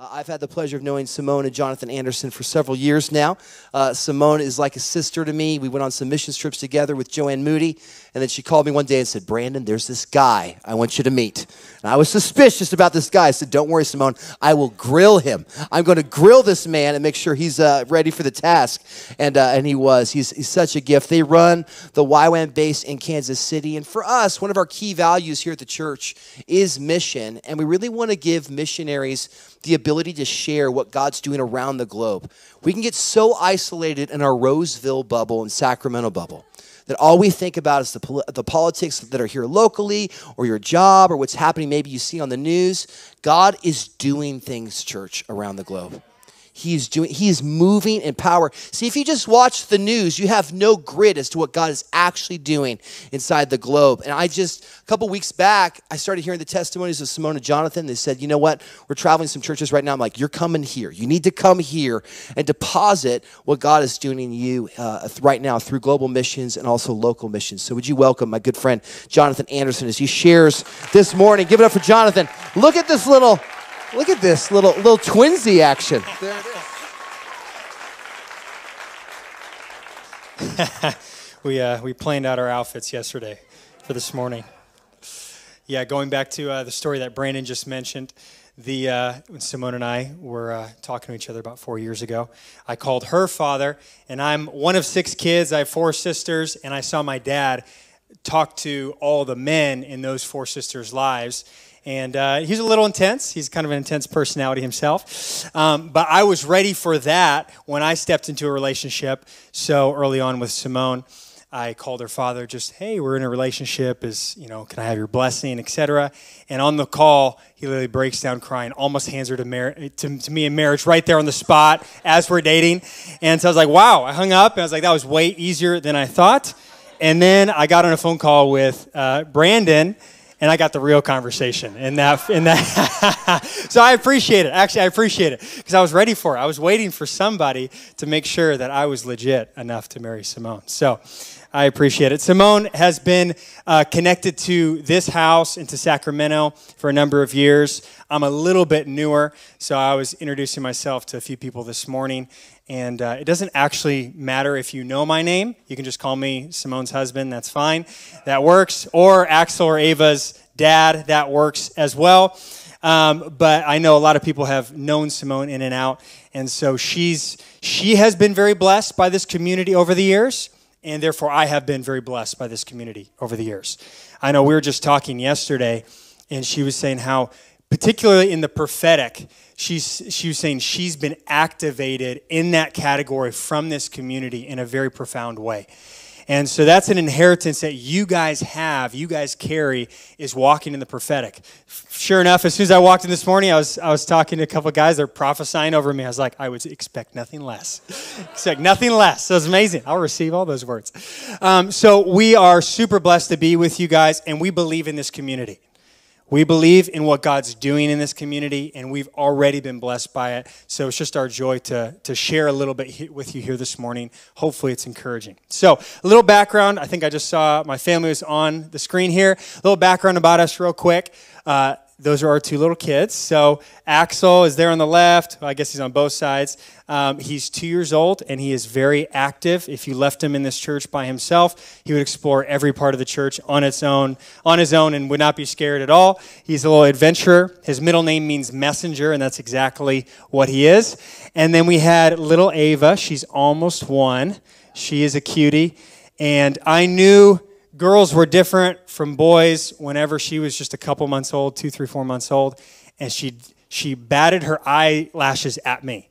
Uh, I've had the pleasure of knowing Simone and Jonathan Anderson for several years now. Uh, Simone is like a sister to me. We went on some mission trips together with Joanne Moody, and then she called me one day and said, Brandon, there's this guy I want you to meet. And I was suspicious about this guy. I said, Don't worry, Simone, I will grill him. I'm going to grill this man and make sure he's uh, ready for the task. And, uh, and he was. He's, he's such a gift. They run the YWAM base in Kansas City. And for us, one of our key values here at the church is mission. And we really want to give missionaries the ability to share what God's doing around the globe. We can get so isolated in our Roseville bubble and Sacramento bubble that all we think about is the, pol- the politics that are here locally or your job or what's happening maybe you see on the news. God is doing things, church, around the globe. He's doing he is moving in power. See, if you just watch the news, you have no grid as to what God is actually doing inside the globe. And I just a couple weeks back, I started hearing the testimonies of Simone and Jonathan. They said, you know what? We're traveling some churches right now. I'm like, you're coming here. You need to come here and deposit what God is doing in you uh, right now through global missions and also local missions. So would you welcome my good friend Jonathan Anderson as he shares this morning? Give it up for Jonathan. Look at this little Look at this little little twinsy action. There it is. we uh, we planned out our outfits yesterday for this morning. Yeah, going back to uh, the story that Brandon just mentioned, the uh, when Simone and I were uh, talking to each other about four years ago, I called her father, and I'm one of six kids. I have four sisters, and I saw my dad talk to all the men in those four sisters' lives and uh, he's a little intense. He's kind of an intense personality himself. Um, but I was ready for that when I stepped into a relationship so early on with Simone. I called her father, just, hey, we're in a relationship. Is, you know, can I have your blessing, etc. And on the call, he literally breaks down crying, almost hands her to, mar- to, to, me in marriage right there on the spot as we're dating. And so I was like, wow. I hung up and I was like, that was way easier than I thought. And then I got on a phone call with uh, Brandon and I got the real conversation in that. In that. so I appreciate it. Actually, I appreciate it because I was ready for it. I was waiting for somebody to make sure that I was legit enough to marry Simone. So I appreciate it. Simone has been uh, connected to this house and to Sacramento for a number of years. I'm a little bit newer, so I was introducing myself to a few people this morning. And uh, it doesn't actually matter if you know my name. You can just call me Simone's husband. That's fine. That works. Or Axel or Ava's dad. That works as well. Um, but I know a lot of people have known Simone in and out. And so she's, she has been very blessed by this community over the years. And therefore, I have been very blessed by this community over the years. I know we were just talking yesterday, and she was saying how, particularly in the prophetic, she's, she was saying she's been activated in that category from this community in a very profound way. And so that's an inheritance that you guys have, you guys carry, is walking in the prophetic. Sure enough, as soon as I walked in this morning, I was, I was talking to a couple of guys, they're prophesying over me. I was like, I would expect nothing less. expect nothing less. So it's amazing. I'll receive all those words. Um, so we are super blessed to be with you guys, and we believe in this community. We believe in what God's doing in this community, and we've already been blessed by it. So it's just our joy to, to share a little bit with you here this morning. Hopefully, it's encouraging. So, a little background. I think I just saw my family was on the screen here. A little background about us, real quick. Uh, those are our two little kids. So Axel is there on the left. I guess he's on both sides. Um, he's two years old and he is very active. If you left him in this church by himself, he would explore every part of the church on its own, on his own, and would not be scared at all. He's a little adventurer. His middle name means messenger, and that's exactly what he is. And then we had little Ava. She's almost one. She is a cutie, and I knew girls were different from boys whenever she was just a couple months old, two, three, four months old, and she she batted her eyelashes at me.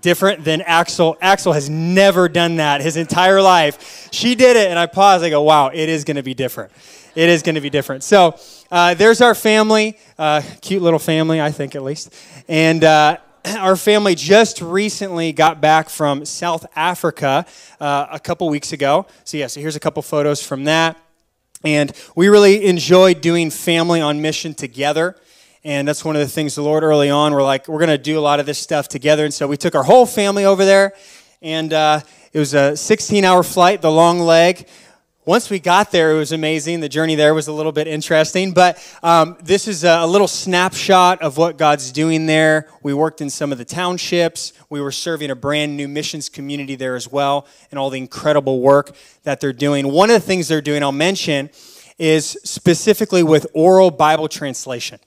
Different than Axel. Axel has never done that his entire life. She did it, and I paused. I go, "Wow, it is going to be different. It is going to be different." So uh, there's our family, uh, cute little family, I think at least, and. Uh, our family just recently got back from South Africa uh, a couple weeks ago. So, yeah, so here's a couple photos from that. And we really enjoyed doing family on mission together. And that's one of the things the Lord early on, we're like, we're going to do a lot of this stuff together. And so we took our whole family over there. And uh, it was a 16 hour flight, the long leg once we got there, it was amazing. The journey there was a little bit interesting, but um, this is a, a little snapshot of what God's doing there. We worked in some of the townships. We were serving a brand new missions community there as well, and all the incredible work that they're doing. One of the things they're doing, I'll mention, is specifically with oral Bible translation.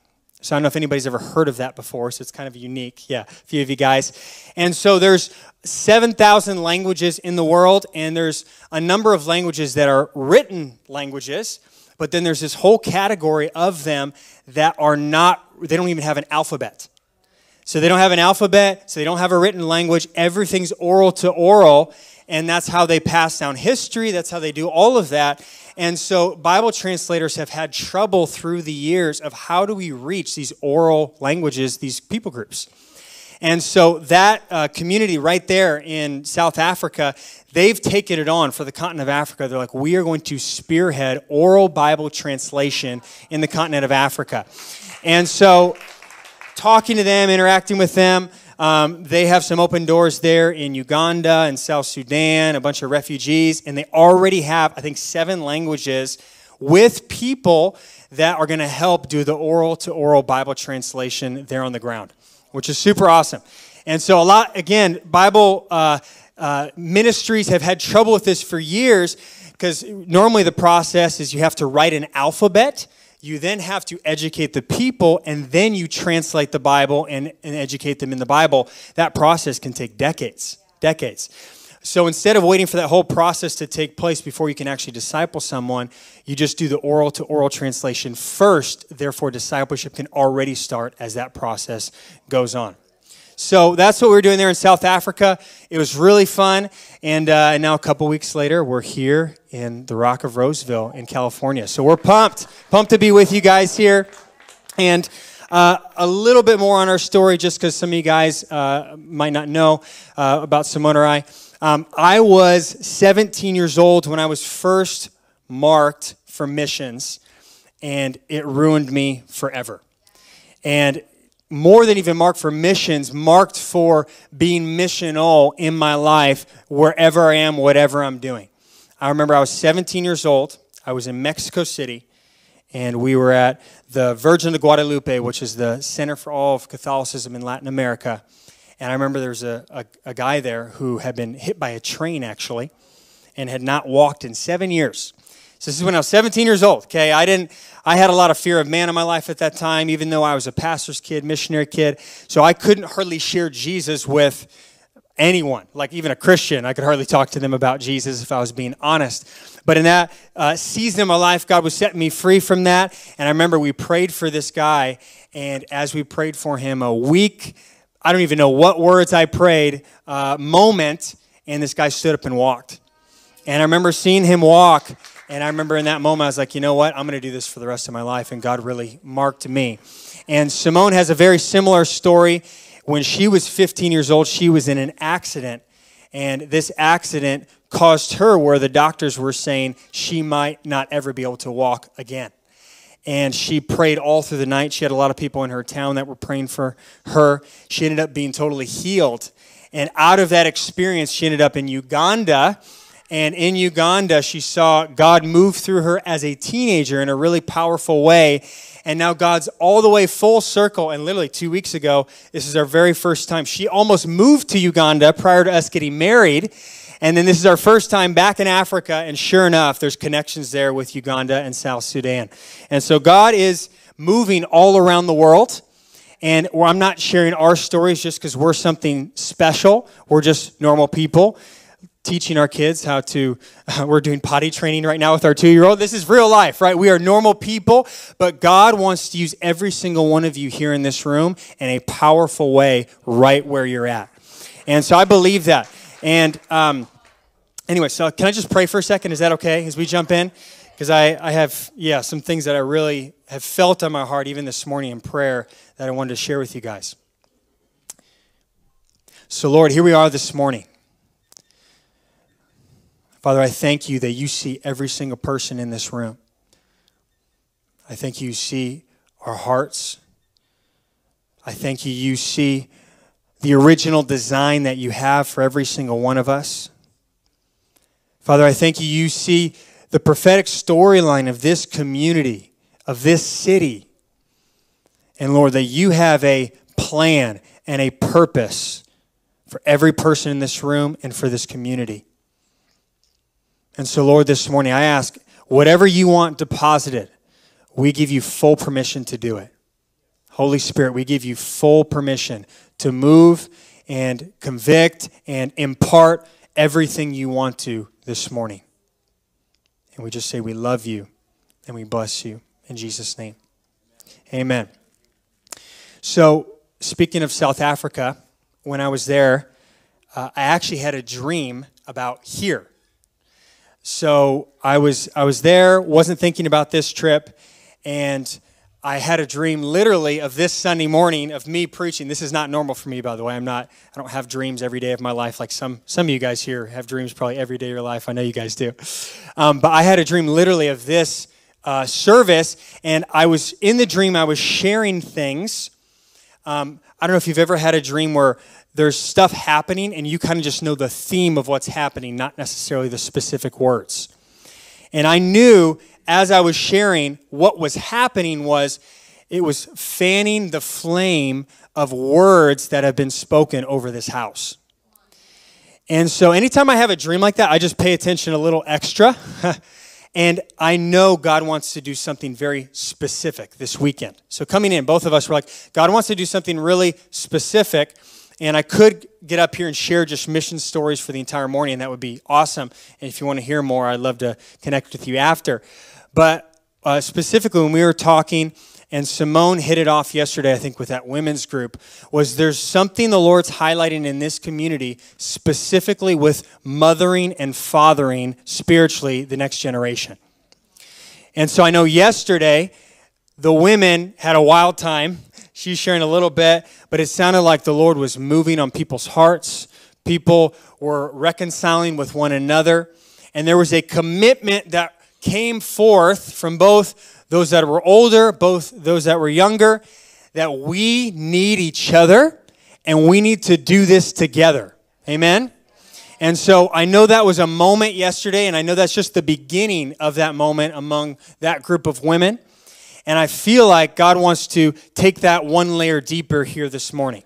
So I don't know if anybody's ever heard of that before, so it's kind of unique. Yeah, a few of you guys. And so there's 7,000 languages in the world, and there's a number of languages that are written languages, but then there's this whole category of them that are not, they don't even have an alphabet. So they don't have an alphabet, so they don't have a written language. Everything's oral to oral, and that's how they pass down history, that's how they do all of that. And so Bible translators have had trouble through the years of how do we reach these oral languages, these people groups. And so that uh, community right there in South Africa, they've taken it on for the continent of Africa. They're like, we are going to spearhead oral Bible translation in the continent of Africa. And so talking to them, interacting with them, um, they have some open doors there in Uganda and South Sudan, a bunch of refugees, and they already have, I think, seven languages with people that are going to help do the oral to oral Bible translation there on the ground, which is super awesome. And so, a lot, again, Bible uh, uh, ministries have had trouble with this for years because normally the process is you have to write an alphabet you then have to educate the people and then you translate the Bible and, and educate them in the Bible. That process can take decades, decades. So instead of waiting for that whole process to take place before you can actually disciple someone, you just do the oral to oral translation first. Therefore, discipleship can already start as that process goes on. So that's what we are doing there in South Africa. It was really fun. And, uh, and now, a couple weeks later, we're here in the Rock of Roseville in California. So we're pumped, pumped to be with you guys here. And uh, a little bit more on our story, just because some of you guys uh, might not know uh, about Simone or I. Um, I was 17 years old when I was first marked for missions, and it ruined me forever. And more than even marked for missions, marked for being missional in my life, wherever I am, whatever I'm doing. I remember I was 17 years old. I was in Mexico City, and we were at the Virgin de Guadalupe, which is the center for all of Catholicism in Latin America. And I remember there was a, a, a guy there who had been hit by a train, actually, and had not walked in seven years. So this is when I was 17 years old. Okay, I didn't. I had a lot of fear of man in my life at that time, even though I was a pastor's kid, missionary kid. So I couldn't hardly share Jesus with anyone, like even a Christian. I could hardly talk to them about Jesus if I was being honest. But in that uh, season of my life, God was setting me free from that. And I remember we prayed for this guy, and as we prayed for him, a week, I don't even know what words I prayed, uh, moment, and this guy stood up and walked. And I remember seeing him walk and I remember in that moment, I was like, you know what? I'm going to do this for the rest of my life. And God really marked me. And Simone has a very similar story. When she was 15 years old, she was in an accident. And this accident caused her where the doctors were saying she might not ever be able to walk again. And she prayed all through the night. She had a lot of people in her town that were praying for her. She ended up being totally healed. And out of that experience, she ended up in Uganda and in Uganda, she saw God move through her as a teenager in a really powerful way. And now God's all the way full circle. And literally two weeks ago, this is our very first time. She almost moved to Uganda prior to us getting married. And then this is our first time back in Africa. And sure enough, there's connections there with Uganda and South Sudan. And so God is moving all around the world. And I'm not sharing our stories just because we're something special. We're just normal people teaching our kids how to we're doing potty training right now with our two-year-old. This is real life right? We are normal people but god wants to use every single one of you here in this room in a powerful way right where you're at. And so i believe that. And um, anyway so can i just pray for a second? Is that okay as we jump in? Because I, I have yeah some things that i really have felt on my heart even this morning in prayer that i wanted to share with you guys. So lord here we are this morning Father, I thank you that you see every single person in this room. I thank you, see our hearts. I thank you, you see the original design that you have for every single one of us. Father, I thank you, you see the prophetic storyline of this community, of this city. And Lord, that you have a plan and a purpose for every person in this room and for this community. And so, Lord, this morning I ask whatever you want deposited, we give you full permission to do it. Holy Spirit, we give you full permission to move and convict and impart everything you want to this morning. And we just say we love you and we bless you in Jesus' name. Amen. So, speaking of South Africa, when I was there, uh, I actually had a dream about here. So I was I was there, wasn't thinking about this trip, and I had a dream literally of this Sunday morning of me preaching. This is not normal for me, by the way. I'm not. I don't have dreams every day of my life like some some of you guys here have dreams probably every day of your life. I know you guys do, um, but I had a dream literally of this uh, service, and I was in the dream. I was sharing things. Um, I don't know if you've ever had a dream where there's stuff happening and you kind of just know the theme of what's happening, not necessarily the specific words. And I knew as I was sharing what was happening was it was fanning the flame of words that have been spoken over this house. And so anytime I have a dream like that, I just pay attention a little extra. and I know God wants to do something very specific this weekend. So coming in, both of us were like, God wants to do something really specific. And I could get up here and share just mission stories for the entire morning, and that would be awesome. And if you want to hear more, I'd love to connect with you after. But uh, specifically, when we were talking, and Simone hit it off yesterday, I think, with that women's group, was there's something the Lord's highlighting in this community, specifically with mothering and fathering spiritually the next generation. And so I know yesterday, the women had a wild time She's sharing a little bit, but it sounded like the Lord was moving on people's hearts. People were reconciling with one another. And there was a commitment that came forth from both those that were older, both those that were younger, that we need each other and we need to do this together. Amen? And so I know that was a moment yesterday, and I know that's just the beginning of that moment among that group of women. And I feel like God wants to take that one layer deeper here this morning.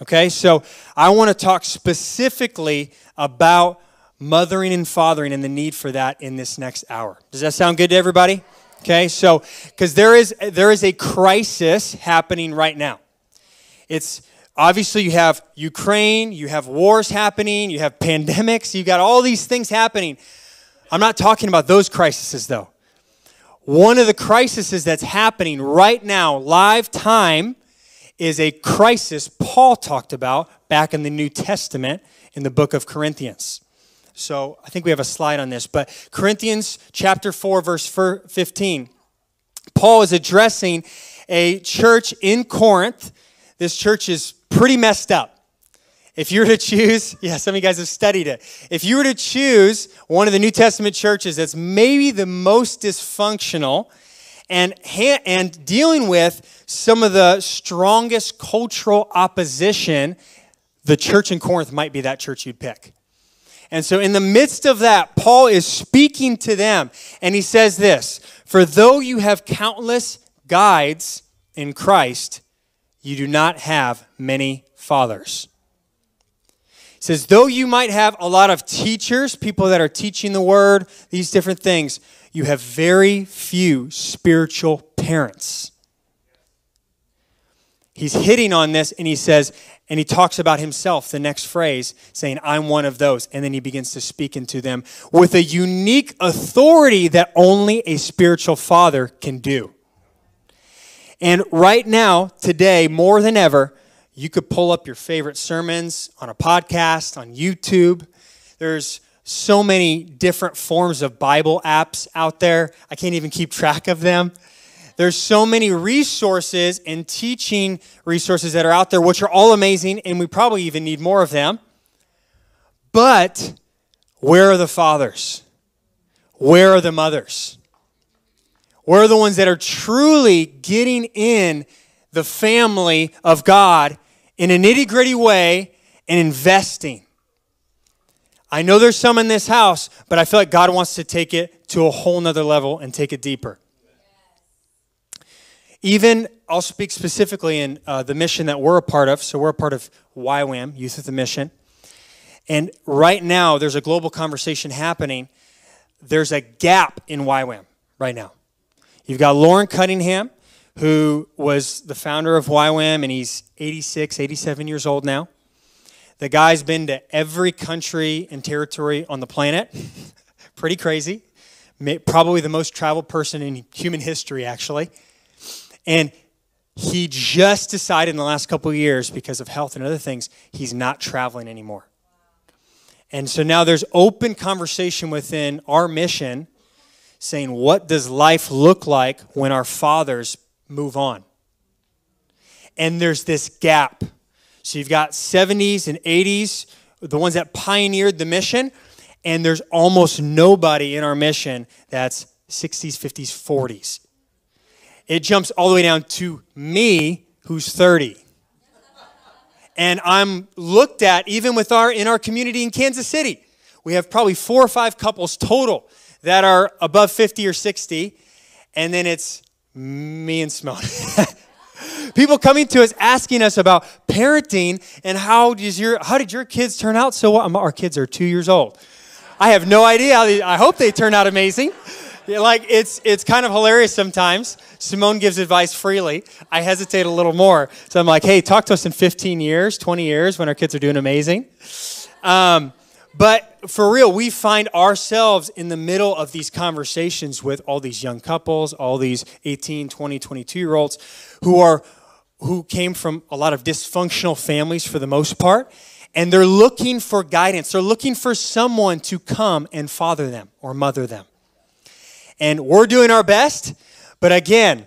Okay, so I want to talk specifically about mothering and fathering and the need for that in this next hour. Does that sound good to everybody? Okay, so because there is there is a crisis happening right now. It's obviously you have Ukraine, you have wars happening, you have pandemics, you got all these things happening. I'm not talking about those crises though. One of the crises that's happening right now, live time, is a crisis Paul talked about back in the New Testament in the book of Corinthians. So I think we have a slide on this, but Corinthians chapter 4, verse 15. Paul is addressing a church in Corinth. This church is pretty messed up. If you were to choose, yeah, some of you guys have studied it. If you were to choose one of the New Testament churches that's maybe the most dysfunctional and, and dealing with some of the strongest cultural opposition, the church in Corinth might be that church you'd pick. And so, in the midst of that, Paul is speaking to them, and he says this For though you have countless guides in Christ, you do not have many fathers says, though you might have a lot of teachers, people that are teaching the word, these different things, you have very few spiritual parents. He's hitting on this and he says, and he talks about himself, the next phrase, saying, I'm one of those. And then he begins to speak into them with a unique authority that only a spiritual father can do. And right now, today, more than ever, you could pull up your favorite sermons on a podcast, on YouTube. There's so many different forms of Bible apps out there. I can't even keep track of them. There's so many resources and teaching resources that are out there, which are all amazing, and we probably even need more of them. But where are the fathers? Where are the mothers? Where are the ones that are truly getting in the family of God in a nitty gritty way and investing. I know there's some in this house, but I feel like God wants to take it to a whole nother level and take it deeper. Even, I'll speak specifically in uh, the mission that we're a part of. So we're a part of YWAM, Youth with the Mission. And right now, there's a global conversation happening. There's a gap in YWAM right now. You've got Loren Cunningham, who was the founder of YWAM, and he's 86, 87 years old now. The guy's been to every country and territory on the planet. Pretty crazy. Probably the most traveled person in human history, actually. And he just decided in the last couple of years, because of health and other things, he's not traveling anymore. And so now there's open conversation within our mission saying, what does life look like when our fathers move on? And there's this gap. So you've got 70s and 80s, the ones that pioneered the mission, and there's almost nobody in our mission that's 60s, 50s, 40s it jumps all the way down to me, who's 30. And I'm looked at even with our in our community in Kansas City. We have probably four or five couples total that are above 50 or 60, and then it's me and Simone. People coming to us asking us about parenting and how does your how did your kids turn out so well? Our kids are two years old. I have no idea. I hope they turn out amazing. Like it's it's kind of hilarious sometimes. Simone gives advice freely. I hesitate a little more. So I'm like, hey, talk to us in 15 years, 20 years when our kids are doing amazing. Um, but for real, we find ourselves in the middle of these conversations with all these young couples, all these 18, 20, 22 year olds who are who came from a lot of dysfunctional families for the most part and they're looking for guidance. They're looking for someone to come and father them or mother them. And we're doing our best. But again,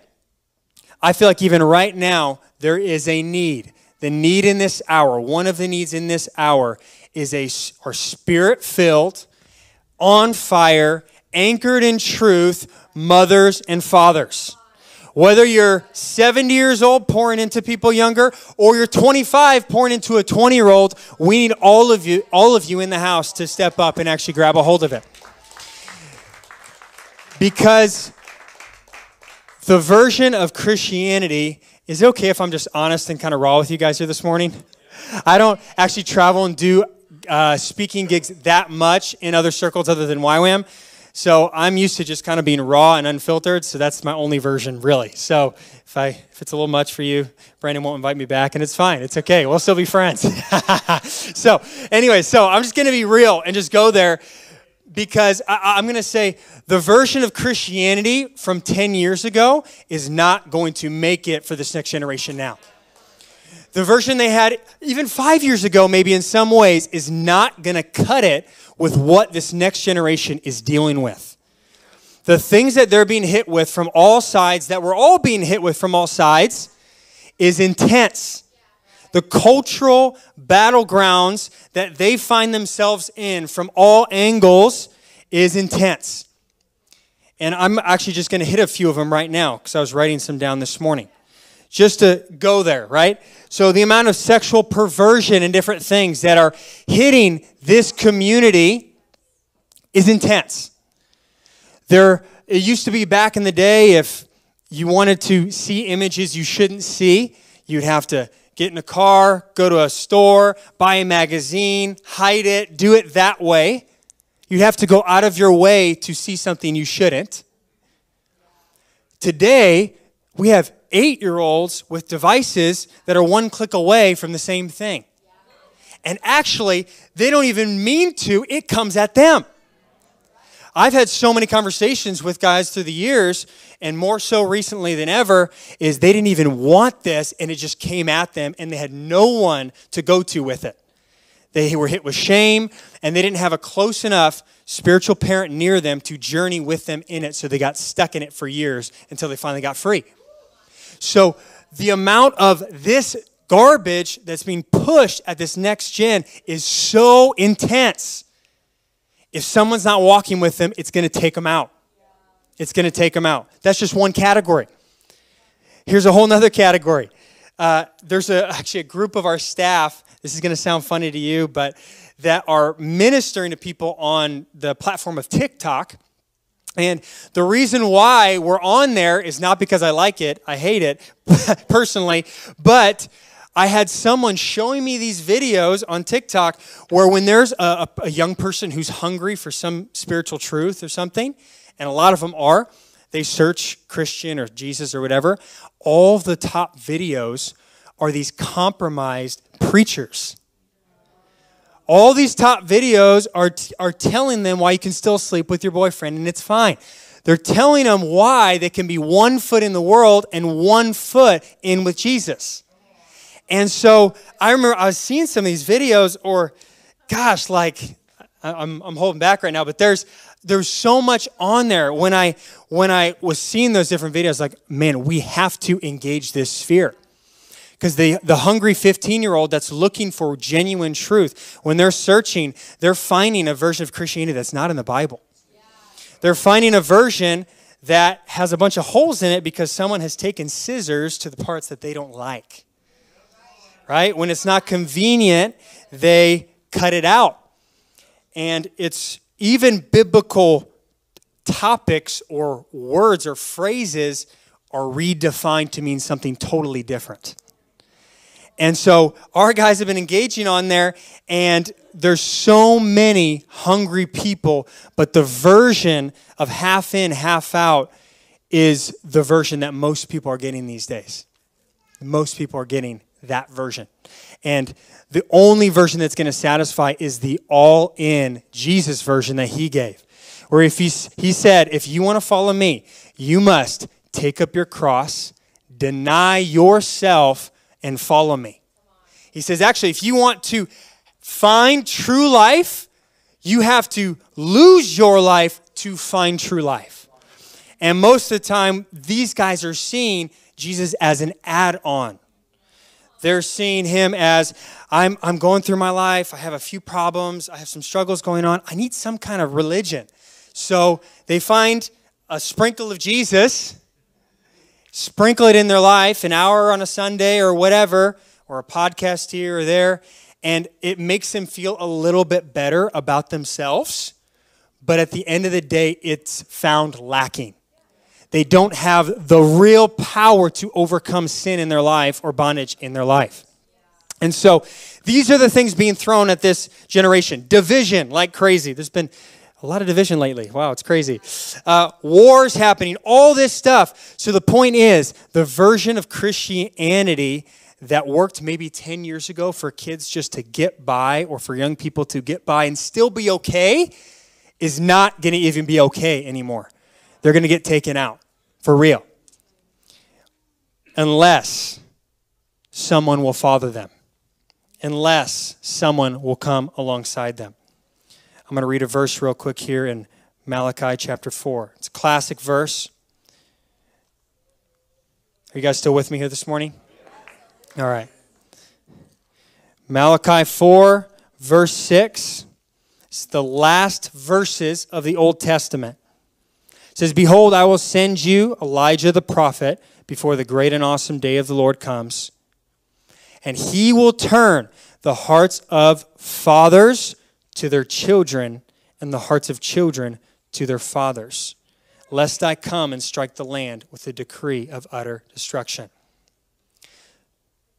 I feel like even right now, there is a need. The need in this hour, one of the needs in this hour, is a are spirit filled, on fire, anchored in truth, mothers and fathers. Whether you're 70 years old pouring into people younger or you're 25 pouring into a 20 year old, we need all of you, all of you in the house to step up and actually grab a hold of it. Because the version of Christianity is it okay if I'm just honest and kind of raw with you guys here this morning? I don't actually travel and do uh, speaking gigs that much in other circles other than YWAM. So I'm used to just kind of being raw and unfiltered. So that's my only version, really. So if I if it's a little much for you, Brandon won't invite me back, and it's fine. It's okay. We'll still be friends. so anyway, so I'm just to be real and just go there because I, am to say the version of Christianity from 10 years ago is not going to make it for this next generation now. The version they had even five years ago, maybe in some ways, is not going to cut it with what this next generation is dealing with. The things that they're being hit with from all sides, that we're all being hit with from all sides, is intense the cultural battlegrounds that they find themselves in from all angles is intense. And I'm actually just going to hit a few of them right now because I was writing some down this morning. Just to go there, right? So, the amount of sexual perversion and different things that are hitting this community is intense. There, it used to be back in the day if you wanted to see images you shouldn't see, you'd have to get in a car, go to a store, buy a magazine, hide it, do it that way. You'd have to go out of your way to see something you shouldn't. Today, we have eight year olds with devices that are one click away from the same thing. And actually, they don't even mean to, it comes at them. I've had so many conversations with guys through the years, and more so recently than ever, is they didn't even want this, and it just came at them, and they had no one to go to with it. They were hit with shame, and they didn't have a close enough spiritual parent near them to journey with them in it, so they got stuck in it for years until they finally got free. So, the amount of this garbage that's being pushed at this next gen is so intense if someone's not walking with them, it's going to take them out. It's going to take them out. That's just one category. Here's a whole other category. Uh, there's a, actually a group of our staff. This is going to sound funny to you, but that are ministering to people on the platform of TikTok. And the reason why we're on there is not because I like it, I hate it personally, but I had someone showing me these videos on TikTok where when there's a, a, young person who's hungry for some spiritual truth or something, and a lot of them are, they search Christian or Jesus or whatever, all the top videos are these compromised preachers. All these top videos are, are telling them why you can still sleep with your boyfriend and it's fine. They're telling them why they can be one foot in the world and one foot in with Jesus. And so I remember I was seeing some of these videos, or gosh, like I'm, I'm holding back right now, but there's there's so much on there. When I when I was seeing those different videos, like man, we have to engage this sphere. Because the, the hungry 15 year old that's looking for genuine truth, when they're searching, they're finding a version of Christianity that's not in the Bible. They're finding a version that has a bunch of holes in it because someone has taken scissors to the parts that they don't like right? When it's not convenient, they cut it out. And it's even biblical topics or words or phrases are redefined to mean something totally different. And so our guys have been engaging on there, and there's so many hungry people, but the version of half in, half out is the version that most people are getting these days. Most people are getting that version. And the only version that's going to satisfy is the all in Jesus version that he gave. Where if he, he said, if you want to follow me, you must take up your cross, deny yourself, and follow me. He says, actually, if you want to find true life, you have to lose your life to find true life. And most of the time, these guys are seeing Jesus as an add on. They're seeing him as I'm, I'm going through my life. I have a few problems. I have some struggles going on. I need some kind of religion. So they find a sprinkle of Jesus, sprinkle it in their life, an hour on a Sunday or whatever, or a podcast here or there, and it makes them feel a little bit better about themselves. But at the end of the day, it's found lacking they don't have the real power to overcome sin in their life or bondage in their life. And so these are the things being thrown at this generation. Division like crazy. There's been a lot of division lately. Wow, it's crazy. Uh, wars happening, all this stuff. So the point is, the version of Christianity that worked maybe 10 years ago for kids just to get by or for young people to get by and still be okay is not going to even be okay anymore. They're going to get taken out. For real. Unless someone will father them, unless someone will come alongside them. I'm going to read a verse real quick here in Malachi chapter 4. It's a classic verse. Are you guys still with me here this morning? All right. Malachi 4, verse 6. It's the last verses of the Old Testament It says, Behold, I will send you Elijah the prophet before the great and awesome day of the Lord comes. And he will turn the hearts of fathers to their children and the hearts of children to their fathers, lest I come and strike the land with a decree of utter destruction.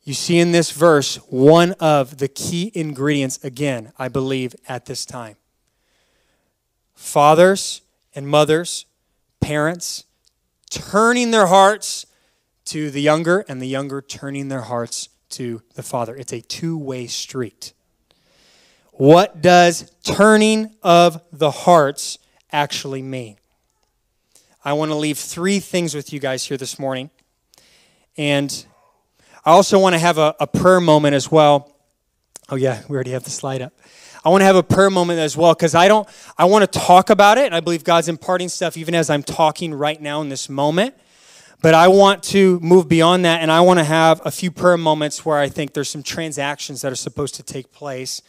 You see in this verse one of the key ingredients, again, I believe, at this time. Fathers and mothers parents turning their hearts to the younger and the younger turning their hearts to the father. It's a two way street. What does turning of the hearts actually mean? I want to leave three things with you guys here this morning. And I also want to have a, a prayer moment as well. Oh, yeah, we already have the slide up. I want to have a prayer moment as well because I don't, I want to talk about it. I believe God's imparting stuff even as I'm talking right now in this moment. But I want to move beyond that and I want to have a few prayer moments where I think there's some transactions that are supposed to take place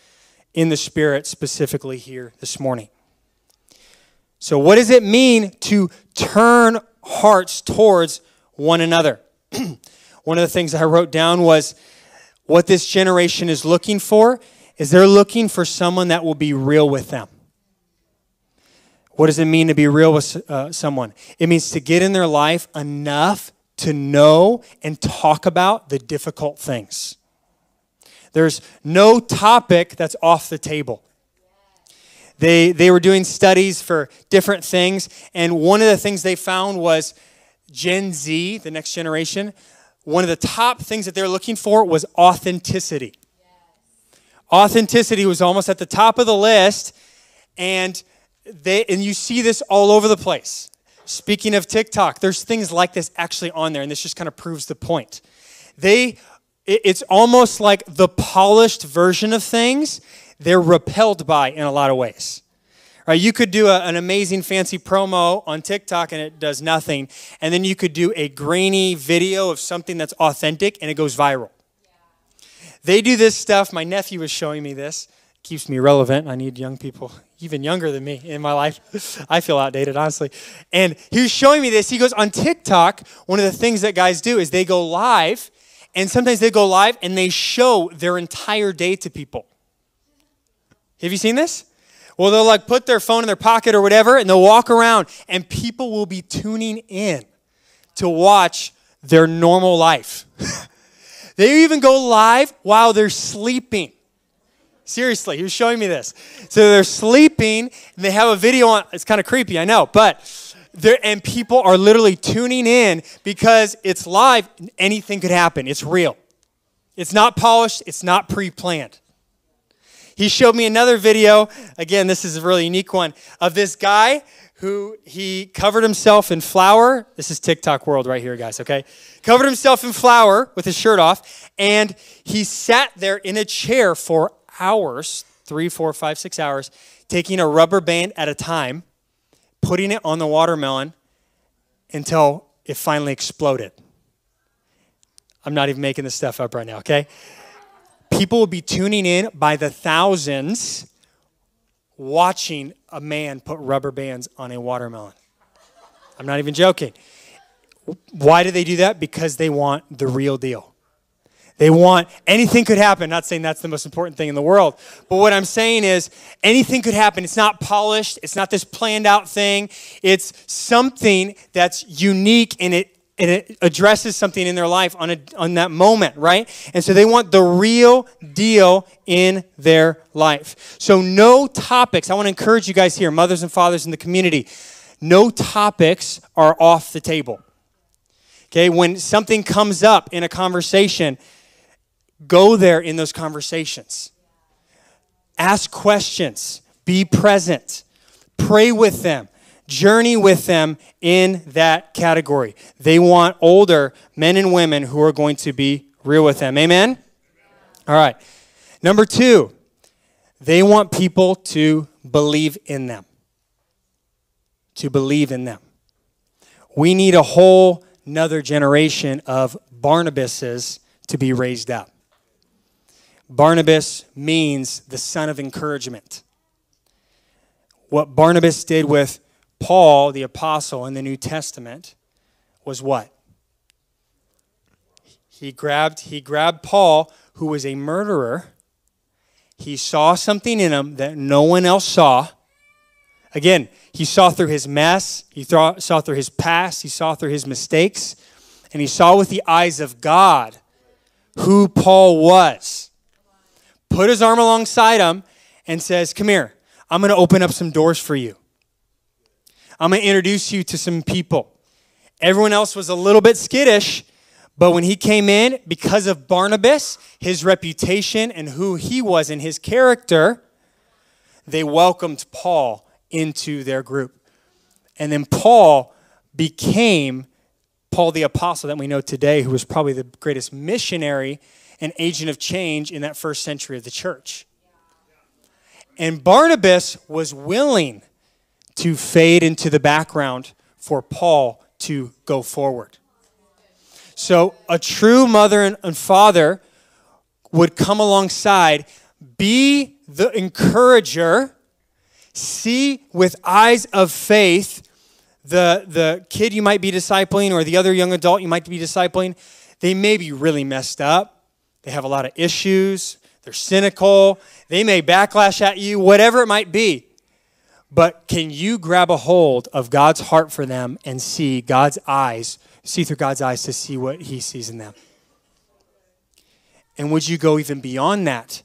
in the Spirit specifically here this morning. So, what does it mean to turn hearts towards one another? one of the things I wrote down was what this generation is looking for is they're looking for someone that will be real with them. What does it mean to be real with uh, someone? It means to get in their life enough to know and talk about the difficult things. There's no topic that's off the table. They, they were doing studies for different things, and one of the things they found was Gen Z, the next generation, one of the top things that they're looking for was authenticity. Authenticity was almost at the top of the list, and they and you see this all over the place. Speaking of TikTok, there's things like this actually on there, and this just kind of proves the point. They it's almost like the polished version of things they're repelled by in a lot of ways. Right, you could do a, an amazing fancy promo on TikTok and it does nothing. And then you could do a grainy video of something that's authentic and it goes viral. Yeah. They do this stuff. My nephew was showing me this. Keeps me relevant. I need young people, even younger than me, in my life. I feel outdated, honestly. And he was showing me this. He goes, on TikTok, one of the things that guys do is they go live, and sometimes they go live and they show their entire day to people. Have you seen this? Well, they'll like put their phone in their pocket or whatever, and they'll walk around, and people will be tuning in to watch their normal life. they even go live while they're sleeping. Seriously, he was showing me this. So they're sleeping, and they have a video on. It's kind of creepy, I know, but there, and people are literally tuning in because it's live. Anything could happen. It's real. It's not polished. It's not pre-planned. He showed me another video. Again, this is a really unique one of this guy who he covered himself in flour. This is TikTok world right here, guys, okay? Covered himself in flour with his shirt off, and he sat there in a chair for hours three, four, five, six hours taking a rubber band at a time, putting it on the watermelon until it finally exploded. I'm not even making this stuff up right now, okay? people will be tuning in by the thousands watching a man put rubber bands on a watermelon. I'm not even joking. Why do they do that? Because they want the real deal. They want anything could happen. Not saying that's the most important thing in the world, but what I'm saying is anything could happen. It's not polished, it's not this planned out thing. It's something that's unique and it and it addresses something in their life on, a, on that moment, right? And so they want the real deal in their life. So, no topics, I want to encourage you guys here, mothers and fathers in the community, no topics are off the table. Okay, when something comes up in a conversation, go there in those conversations. Ask questions, be present, pray with them journey with them in that category. They want older men and women who are going to be real with them. Amen? All right. Number two, they want people to believe in them. To believe in them. We need a whole another generation of Barnabases to be raised up. Barnabas means the son of encouragement. What Barnabas did with Paul, the apostle in the New Testament, was what? He grabbed, he grabbed Paul, who was a murderer. He saw something in him that no one else saw. Again, he saw through his mess, he saw through his past, he saw through his mistakes, and he saw with the eyes of God who Paul was. Put his arm alongside him and says, Come here, I'm going to open up some doors for you. I'm going to introduce you to some people. Everyone else was a little bit skittish, but when he came in, because of Barnabas, his reputation, and who he was and his character, they welcomed Paul into their group. And then Paul became Paul the Apostle that we know today, who was probably the greatest missionary and agent of change in that first century of the church. And Barnabas was willing to fade into the background for Paul to go forward. So, a true mother and father would come alongside, be the encourager, see with eyes of faith the, the kid you might be discipling or the other young adult you might be discipling. They may be really messed up, they have a lot of issues, they're cynical, they may backlash at you, whatever it might be. But can you grab a hold of God's heart for them and see God's eyes, see through God's eyes to see what He sees in them? And would you go even beyond that?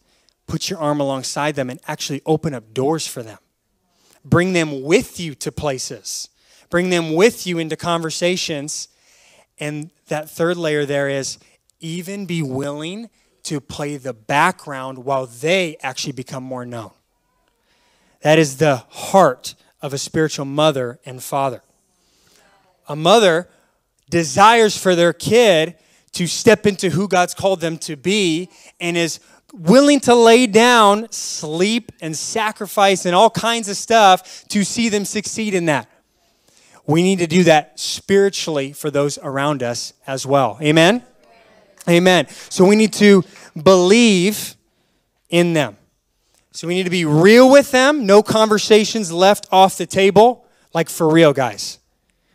Put your arm alongside them and actually open up doors for them. Bring them with you to places, bring them with you into conversations. And that third layer there is even be willing to play the background while they actually become more known. That is the heart of a spiritual mother and father. A mother desires for their kid to step into who God's called them to be and is willing to lay down sleep and sacrifice and all kinds of stuff to see them succeed in that. We need to do that spiritually for those around us as well. Amen? Amen. So we need to believe in them. So we need to be real with them, no conversations left off the table. Like for real, guys.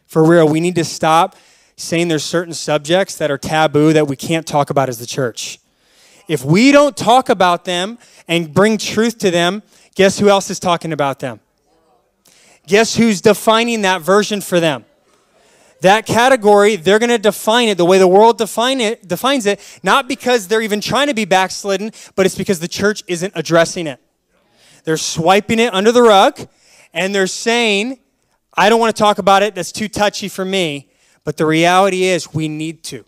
For real, we need to stop saying there's certain subjects that are taboo that we can't talk about as the church. If we don't talk about them and bring truth to them, guess who else is talking about them? Guess who's defining that version for them? That category, they're going to define it the way the world define it, defines it, not because they're even trying to be backslidden, but it's because the church isn't addressing it. They're swiping it under the rug and they're saying, I don't want to talk about it, that's too touchy for me. But the reality is, we need to.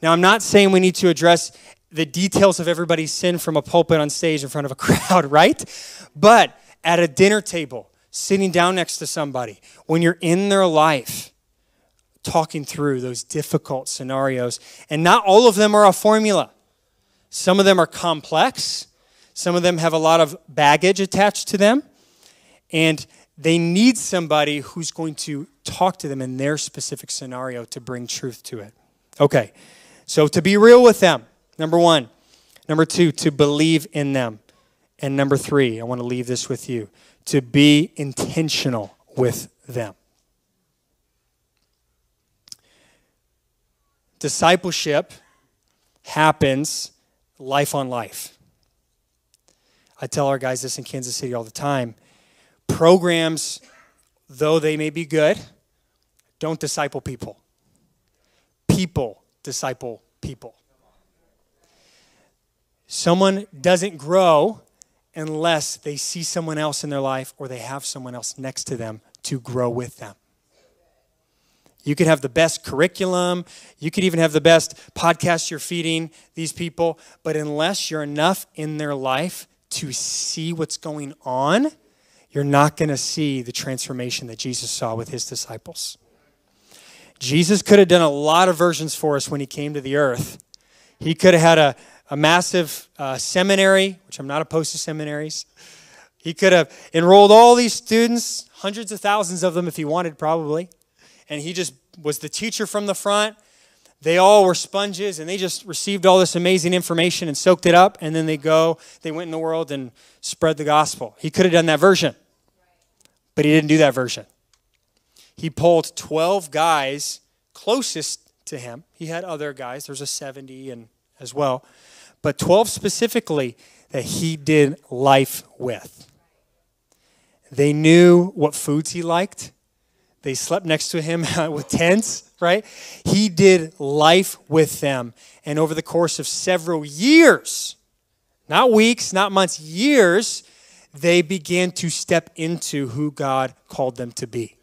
Now, I'm not saying we need to address the details of everybody's sin from a pulpit on stage in front of a crowd, right? But at a dinner table, sitting down next to somebody, when you're in their life, talking through those difficult scenarios. And not all of them are a formula. Some of them are complex, some of them have a lot of baggage attached to them. And they need somebody who's going to talk to them in their specific scenario to bring truth to it. Okay, so to be real with them, number one. Number two, to believe in them. And number three, I want to leave this with you to be intentional with them. Discipleship happens life on life. I tell our guys this in Kansas City all the time. Programs, though they may be good, don't disciple people. People disciple people. Someone doesn't grow unless they see someone else in their life or they have someone else next to them to grow with them. You could have the best curriculum. You could even have the best podcast you're feeding these people. But unless you're enough in their life to see what's going on, you're not going to see the transformation that Jesus saw with his disciples. Jesus could have done a lot of versions for us when he came to the earth. He could have had a, a massive uh, seminary, which I'm not opposed to seminaries. He could have enrolled all these students, hundreds of thousands of them if he wanted, probably and he just was the teacher from the front. They all were sponges and they just received all this amazing information and soaked it up, and then they go, they went in the world and spread the gospel. He could have done that version, but he didn't do that version. He pulled 12 guys closest to him. He had other guys, there's a 70 and as well, but 12 specifically that he did life with. They knew what foods he liked. They slept next to him with tents, right? He did life with them. And over the course of several years, not weeks, not months, years, they began to step into who God called them to be.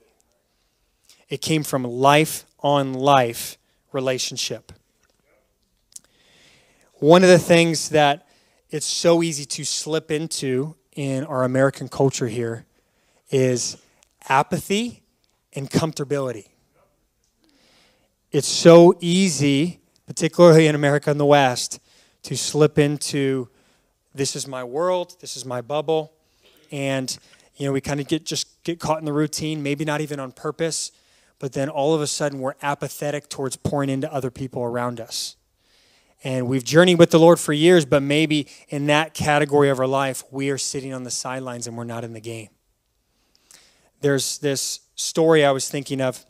It came from life on life relationship. One of the things that it's so easy to slip into in our American culture here is apathy and comfortability. It's so easy, particularly in America and the West, to slip into this is my world, this is my bubble, and you know we kind of get just get caught in the routine, maybe not even on purpose, but then all of a sudden we're apathetic towards pouring into other people around us. And we've journeyed with the Lord for years, but maybe in that category of our life, we are sitting on the sidelines and we're not in the game. There's this story I was thinking of,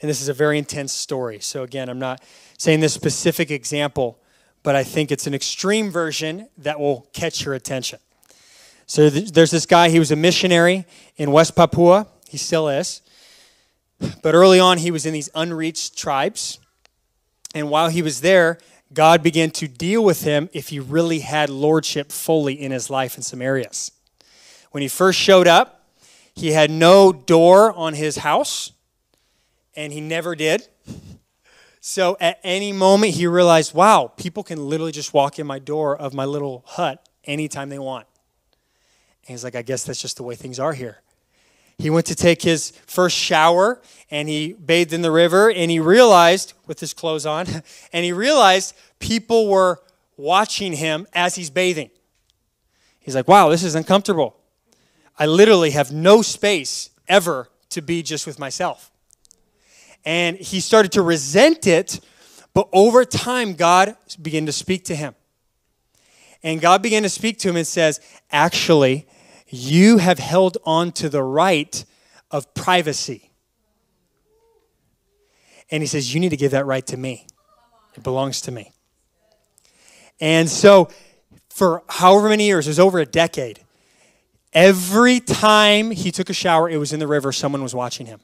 and this is a very intense story. So, again, I'm not saying this specific example, but I think it's an extreme version that will catch your attention. So th- there's this guy, he was a missionary in West Papua. He still is. But early on, he was in these unreached tribes. And while he was there, God began to deal with him if he really had lordship fully in his life in some areas. When he first showed up, he had no door on his house, and he never did. So at any moment, he realized, wow, people can literally just walk in my door of my little hut anytime they want. And he's like, I guess that's just the way things are here. He went to take his first shower and he bathed in the river and he realized, with his clothes on, and he realized people were watching him as he's bathing. He's like, wow, this is uncomfortable. I literally have no space ever to be just with myself. And he started to resent it, but over time, God began to speak to him. And God began to speak to him and says, Actually, you have held on to the right of privacy. And he says, You need to give that right to me. It belongs to me. And so, for however many years, it was over a decade, every time he took a shower, it was in the river, someone was watching him.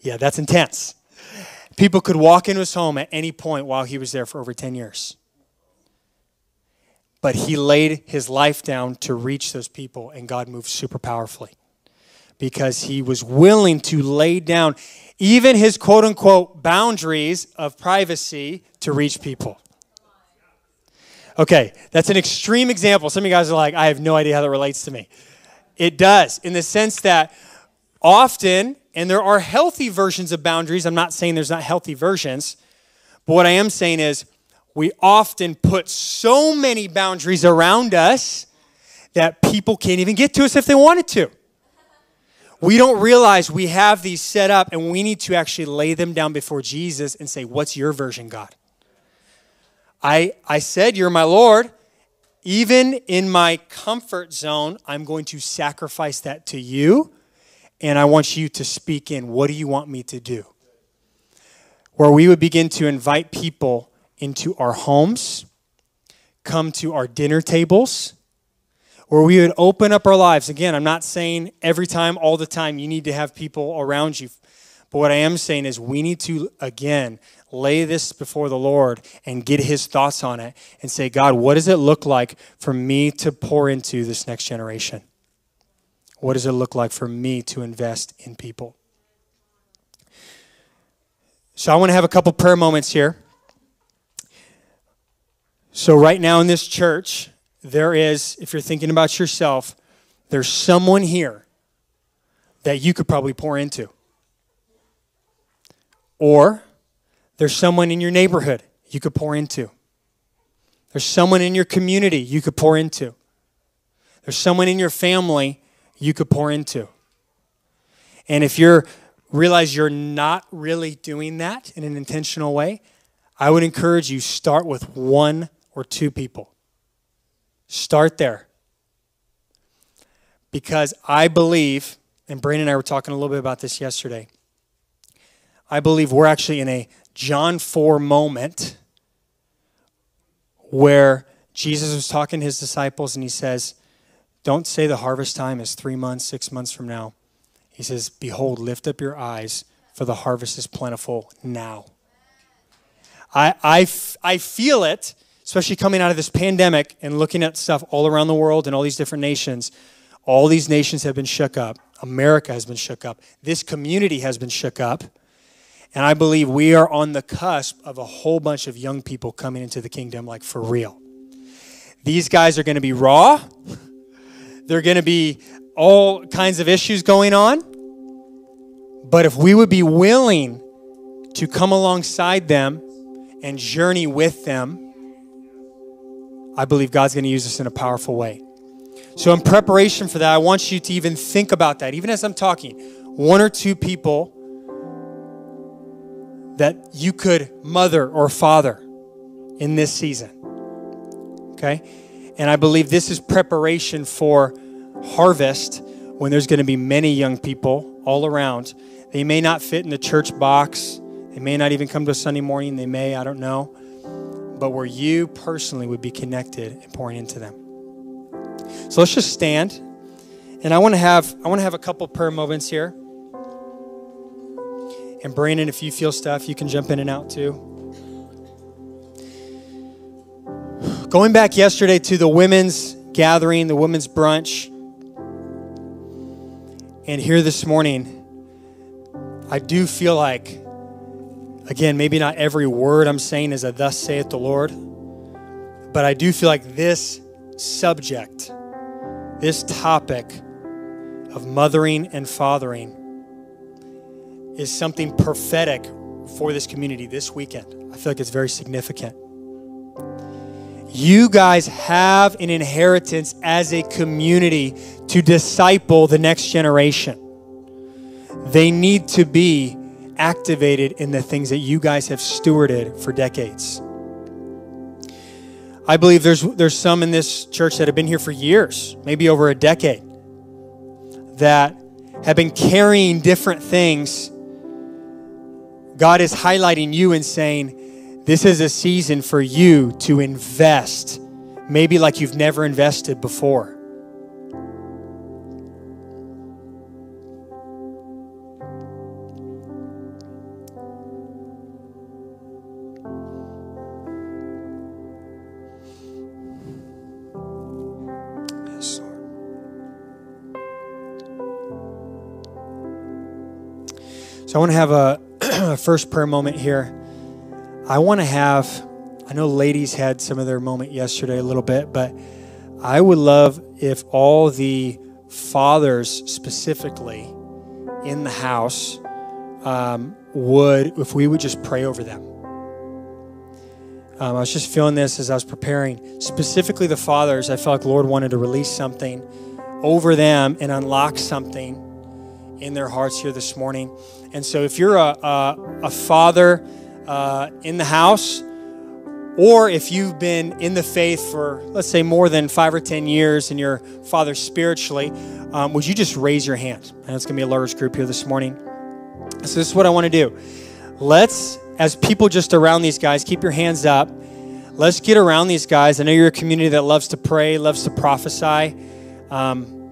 Yeah, that's intense. People could walk into his home at any point while he was there for over 10 years but he laid his life down to reach those people, and God moved super powerfully because he was willing to lay down even his quote unquote boundaries of privacy to reach people. Okay, that's an extreme example. Some of you guys are like, I have no idea how that relates to me. It does, in the sense that often, and there are healthy versions of boundaries, I'm not saying there's not healthy versions, but what I am saying is we often put so many boundaries around us that people can't even get to us if they wanted to. We don't realize we have these set up and we need to actually lay them down before Jesus and say, What's your version, God? I, I said, You're my Lord. Even in my comfort zone, I'm going to sacrifice that to you. And I want you to speak in. What do you want me to do? Where we would begin to invite people into our homes, come to our dinner tables, where we would open up our lives. Again, I'm not saying every time, all the time, you need to have people around you. But what I am saying is we need to, again, lay this before the Lord and get his thoughts on it and say, God, what does it look like for me to pour into this next generation? What does it look like for me to invest in people? So I want to have a couple prayer moments here. So, right now in this church, there is, if you're thinking about yourself, there's someone here that you could probably pour into. Or there's someone in your neighborhood you could pour into. There's someone in your community you could pour into. There's someone in your family you could pour into. And if you're realize you're not really doing that in an intentional way, I would encourage you start with one or two people. Start there. Because I believe, and Brandon and I were talking a little bit about this yesterday, I believe we're actually in a John 4 moment where Jesus was talking to his disciples and he says, Don't say the harvest time is three months, six months from now. He says, Behold, lift up your eyes, for the harvest is plentiful now. I, I, I feel it especially coming out of this pandemic and looking at stuff all around the world and all these different nations, all these nations have been shook up. America has been shook up. This community has been shook up. And I believe we are on the cusp of a whole bunch of young people coming into the kingdom, like for real. These guys are going to be raw. They're going to be all kinds of issues going on. But if we would be willing to come alongside them and journey with them, I believe God's going to use us in a powerful way. So, in preparation for that, I want you to even think about that. Even as I'm talking, one or two people that you could mother or father in this season. Okay? And I believe this is preparation for harvest when there's going to be many young people all around. They may not fit in the church box, they may not even come to a Sunday morning, they may, I don't know. but where you personally would be connected and pouring into them. So let's just stand. And I want to have I want to have a couple prayer moments here. And Brandon, if you feel stuff, you can jump in and out too. Going back yesterday to the women's gathering, the women's brunch, and here this morning, I do feel like, again, maybe not every word I'm saying is a thus saith the Lord, but I do feel like this subject, this topic of mothering and fathering, is something prophetic for this community this weekend. I feel like it's very significant. You guys have an inheritance as a community to disciple the next generation. They need to be activated in the things that you guys have stewarded for decades. I believe there's, there's some in this church that have been here for years, maybe over a decade, that have been carrying different things. God is highlighting you and saying, This is a season for you to invest, maybe like you've never invested before. So I want to have a, a first prayer moment here. I want to have, I know ladies had some of their moment yesterday a little bit, but I would love if all the fathers specifically in the house um, would, if we would just pray over them. Um, I was just feeling this as I was preparing. Specifically, the fathers, I felt like Lord wanted to release something over them and unlock something in their hearts here this morning. And so, if you're a, a, a father uh, in the house, or if you've been in the faith for, let's say, more than five or 10 years and you're father spiritually, um, would you just raise your hand? And it's going to be a large group here this morning. So, this is what I want to do. Let's, as people just around these guys, keep your hands up. Let's get around these guys. I know you're a community that loves to pray, loves to prophesy. Um,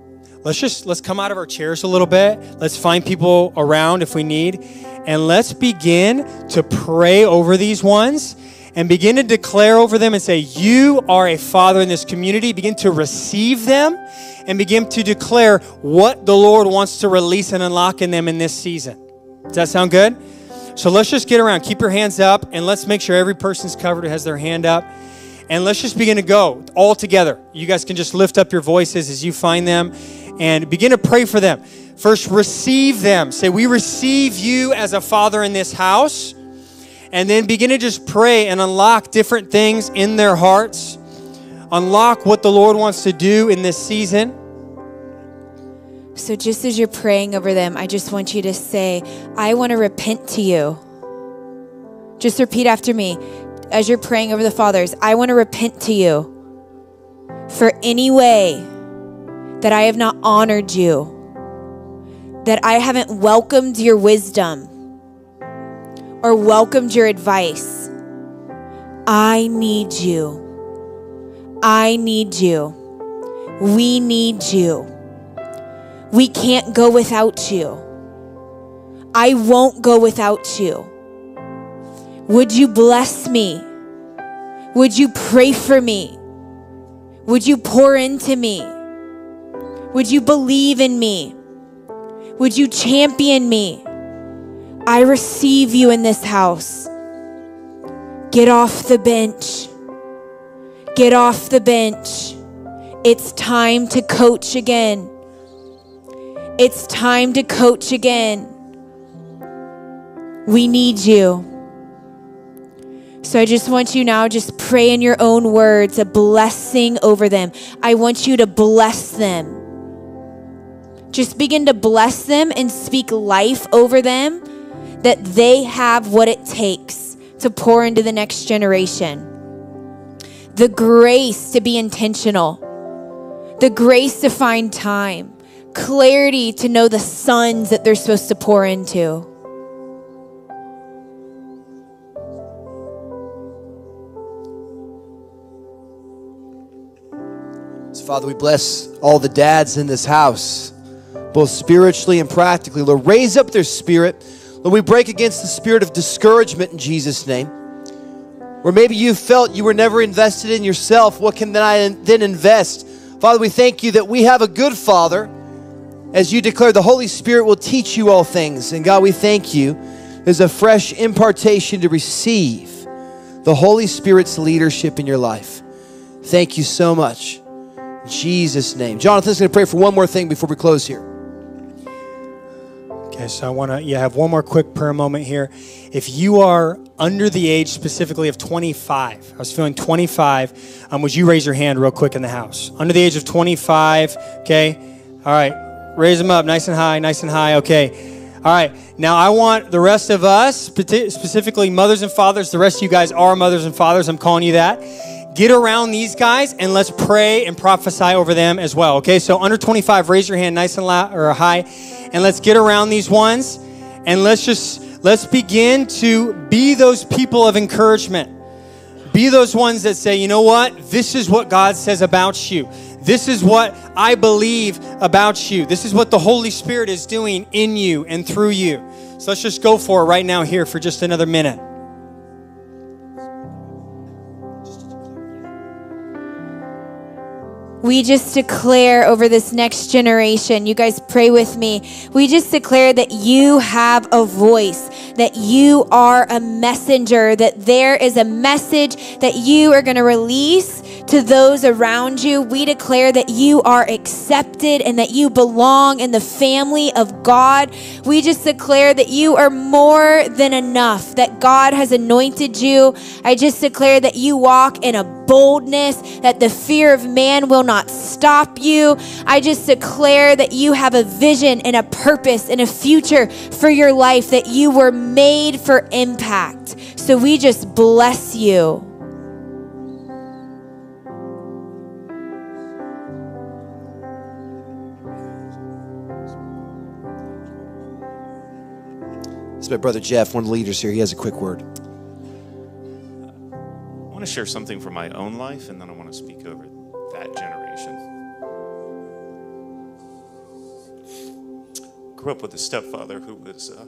let's just let's come out of our chairs a little bit. Let's find people around if we need. And let's begin to pray over these ones and begin to declare over them and say you are a father in this community. Begin to receive them and begin to declare what the lord wants to release and unlock in them in this season. Does that sound good? So let's just get around. Keep your hands up and let's make sure every person's covered has their hand up. And let's just begin to go all together. You guys can just lift up your voices as you find them and begin to pray for them. First, receive them. Say, We receive you as a father in this house. And then begin to just pray and unlock different things in their hearts. Unlock what the Lord wants to do in this season. So, just as you're praying over them, I just want you to say, I want to repent to you. Just repeat after me as you're praying over the fathers I want to repent to you for any way that I have not honored you, that I haven't welcomed your wisdom or welcomed your advice. I need you. I need you. We need you. We can't go without you. I won't go without you. Would you bless me? Would you pray for me? Would you pour into me? Would you believe in me? Would you champion me? I receive you in this house. Get off the bench. Get off the bench. It's time to coach again. It's time to coach again. We need you. So I just want you now, just pray in your own words a blessing over them. I want you to bless them. Just begin to bless them and speak life over them that they have what it takes to pour into the next generation. The grace to be intentional, the grace to find time, clarity to know the sons that they're supposed to pour into. So, Father, we bless all the dads in this house both spiritually and practically. Lord, raise up their spirit. Lord, we break against the spirit of discouragement in Jesus' name. Or maybe you felt you were never invested in yourself. What can then I then invest? Father, we thank you that we have a good Father. As you declare, the Holy Spirit will teach you all things. And God, we thank you. There's a fresh impartation to receive the Holy Spirit's leadership in your life. Thank you so much. In Jesus' name. Jonathan's going to pray for one more thing before we close here. So I want to yeah have one more quick prayer moment here. If you are under the age specifically of 25, I was feeling 25. Um, would you raise your hand real quick in the house? Under the age of 25. Okay, all right, raise them up, nice and high, nice and high. Okay, all right. Now I want the rest of us, specifically mothers and fathers. The rest of you guys are mothers and fathers. I'm calling you that get around these guys and let's pray and prophesy over them as well. Okay, so under 25, raise your hand nice and loud or high, and let's get around these ones and let's just let's begin to be those people of encouragement. Be those ones that say, you know what? This is what God says about you. This is what I believe about you. This is what the Holy Spirit is doing in you and through you. So let's just go for it right now here for just another minute. We just declare over this next generation, you guys pray with me. We just declare that you have a voice, that you are a messenger, that there is a message that you are going to release to those around you. We declare that you are accepted and that you belong in the family of God. We just declare that you are more than enough, that God has anointed you. I just declare that you walk in a boldness, that the fear of man will not stop you. I just declare that you have a vision and a purpose and a future for your life, that you were made for impact. So we just bless you. My brother Jeff, one of the leaders here. He has a quick word. I want to share something from my own life, and then I want to speak over that generation. Grew up with a stepfather who was uh,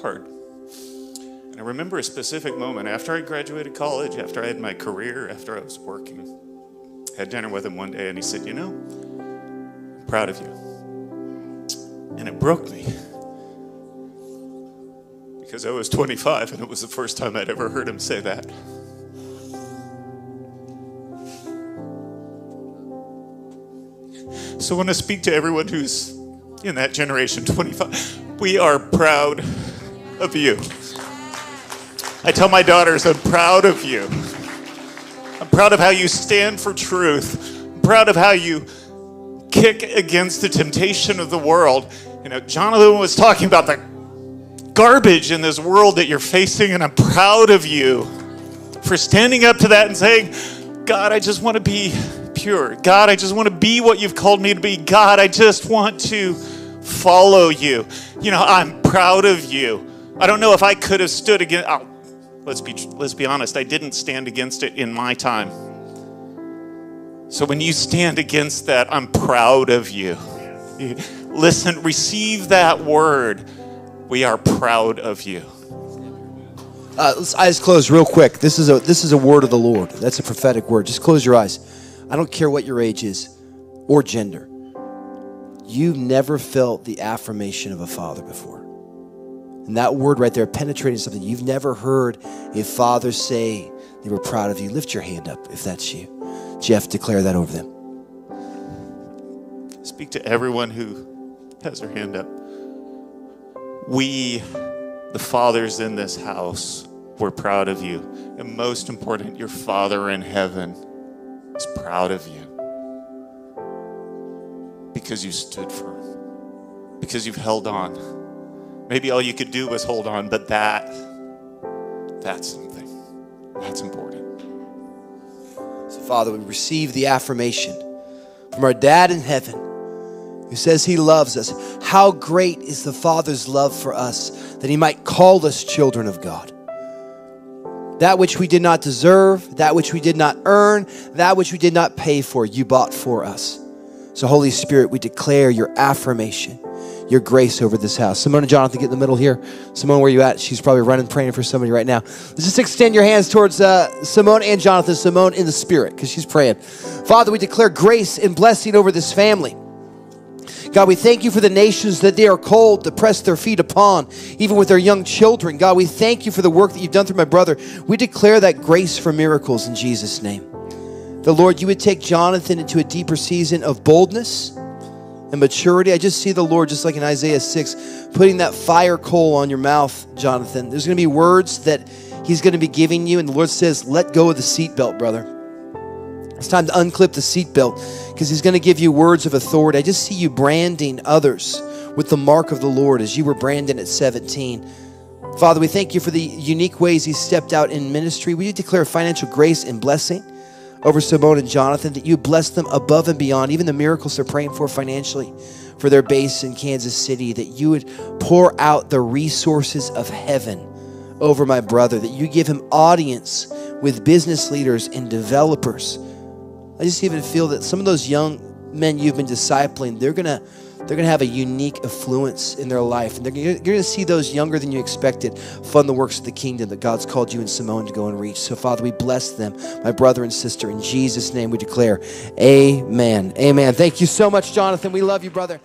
hard. And I remember a specific moment after I graduated college, after I had my career, after I was working. I had dinner with him one day, and he said, You know, I'm proud of you. And it broke me because I was 25 and it was the first time I'd ever heard him say that. So I want to speak to everyone who's in that generation 25. We are proud of you. I tell my daughters, I'm proud of you. I'm proud of how you stand for truth. I'm proud of how you kick against the temptation of the world. You know, Jonathan was talking about the garbage in this world that you're facing, and I'm proud of you for standing up to that and saying, God, I just want to be pure. God, I just want to be what you've called me to be. God, I just want to follow you. You know, I'm proud of you. I don't know if I could have stood against. Oh, let's be let's be honest. I didn't stand against it in my time. So when you stand against that, I'm proud of you. Listen, receive that word. We are proud of you. Uh, let's eyes closed real quick. This is a this is a word of the Lord. That's a prophetic word. Just close your eyes. I don't care what your age is or gender. You've never felt the affirmation of a father before. And that word right there, penetrating something you've never heard a father say they were proud of you. Lift your hand up if that's you. Jeff, declare that over them. Speak to everyone who has their hand up. We, the fathers in this house, we're proud of you. And most important, your Father in heaven is proud of you because you stood firm, because you've held on. Maybe all you could do was hold on, but that, that's something. That's important. So, Father, we receive the affirmation from our dad in heaven who says he loves us. How great is the Father's love for us that he might call us children of God. That which we did not deserve, that which we did not earn, that which we did not pay for, you bought for us. So, Holy Spirit, we declare your affirmation, your grace over this house. Simone and Jonathan, get in the middle here. Simone, where you at? She's probably running, praying for somebody right now. Let's just extend your hands towards uh, Simone and Jonathan. Simone in the spirit, because she's praying. Father, we declare grace and blessing over this family. God, we thank you for the nations that they are called to press their feet upon, even with their young children. God, we thank you for the work that you've done through my brother. We declare that grace for miracles in Jesus' name. The Lord, you would take Jonathan into a deeper season of boldness and maturity. I just see the Lord, just like in Isaiah 6, putting that fire coal on your mouth, Jonathan. There's going to be words that he's going to be giving you, and the Lord says, Let go of the seatbelt, brother. It's time to unclip the seatbelt because he's going to give you words of authority. I just see you branding others with the mark of the Lord as you were branded at 17. Father, we thank you for the unique ways he stepped out in ministry. We declare financial grace and blessing over Simone and Jonathan that you bless them above and beyond, even the miracles they're praying for financially for their base in Kansas City, that you would pour out the resources of heaven over my brother, that you give him audience with business leaders and developers I just even feel that some of those young men you've been discipling, they're gonna they're gonna have a unique affluence in their life, and they're, you're gonna see those younger than you expected fund the works of the kingdom that God's called you and Simone to go and reach. So, Father, we bless them, my brother and sister. In Jesus' name, we declare, Amen. Amen. Thank you so much, Jonathan. We love you, brother.